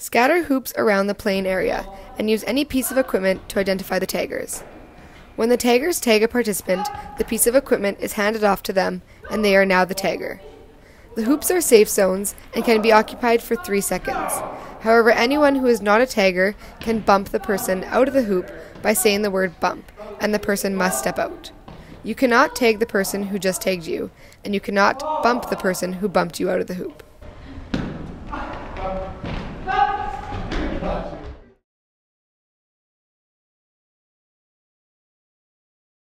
Scatter hoops around the playing area and use any piece of equipment to identify the taggers. When the taggers tag a participant, the piece of equipment is handed off to them and they are now the tagger. The hoops are safe zones and can be occupied for 3 seconds. However, anyone who is not a tagger can bump the person out of the hoop by saying the word bump, and the person must step out. You cannot tag the person who just tagged you, and you cannot bump the person who bumped you out of the hoop.